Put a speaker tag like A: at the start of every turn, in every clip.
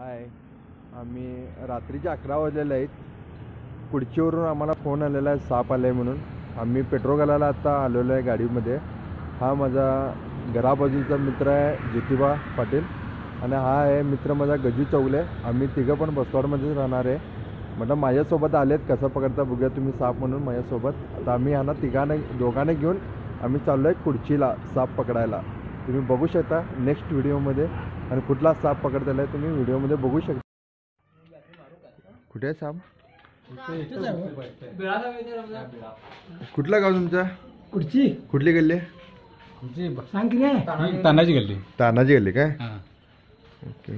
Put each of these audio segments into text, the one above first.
A: हाय आम्ही रात्रीचे अकरा वाजलेले आहेत कुडचीवरून आम्हाला फोन आलेला आहे साप आला आहे म्हणून आम्ही पेट्रोल घालायला आता आलेलो आहे गाडीमध्ये हा माझा घराबाजूचा मित्र आहे ज्योतिबा पाटील आणि हा आहे मित्र माझा गजू चौगले आम्ही तिघं पण बसवाडमध्येच राहणार आहे म्हटलं माझ्यासोबत आलेत कसं पकडता बघूया तुम्ही साप म्हणून माझ्यासोबत आता आम्ही ह्यांना तिघाने दोघांना घेऊन आम्ही चाललो आहे कुडचीला साप पकडायला तुम्ही बघू शकता नेक्स्ट व्हिडिओमध्ये अरे कुछ साप पकडलेला आहे तुम्ही व्हिडिओमध्ये बघू शकता कुठे साप कुठला गाव तुमचा
B: कुठची
A: कुठली गल्ली
C: तानाजी गल्ली
A: तानाजी गल्ली काय ओके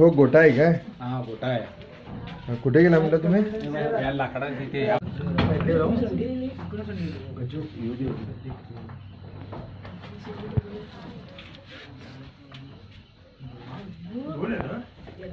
A: हो गोटा आहे काय
C: हा गोटा आहे
A: कुठे गेला म्हटलं तुम्ही
C: लाकडा तिथे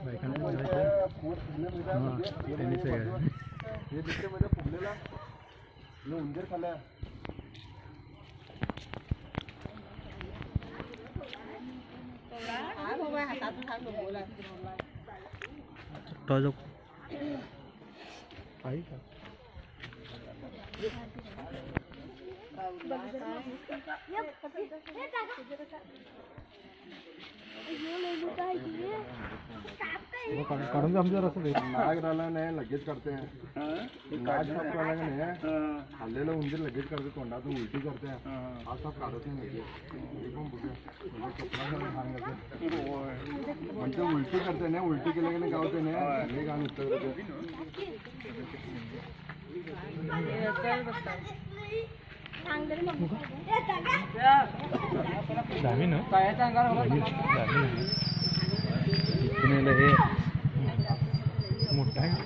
A: उंदीर खाल्ला तो जो आई
B: का ये ले
A: लूटा है
B: ये काढून आमच्यावर असं
A: नाग रालाने लगेच करते हाँ। नाग साफ रालाने खाल्लेलं उंदीर लगेच करते हाँ। तोंडातून उलटी करते हा साप काढत नाही लगेच पण सांगते म्हणजे उलटी करते ना उलटी केल्या की गावते ना
B: हे
A: गाणं उत्तर करते दहावी ना काय सांगा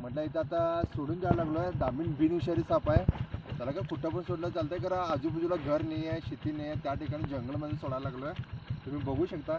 A: म्हटलं इथं आता सोडून जायला लागलो आहे दामिन बिनविषारी साप आहे त्याला काय कुठं पण सोडलं आहे कारण आजूबाजूला घर नाही आहे शेती नाही आहे त्या ठिकाणी जंगलमध्ये सोडायला लागलो आहे तुम्ही बघू शकता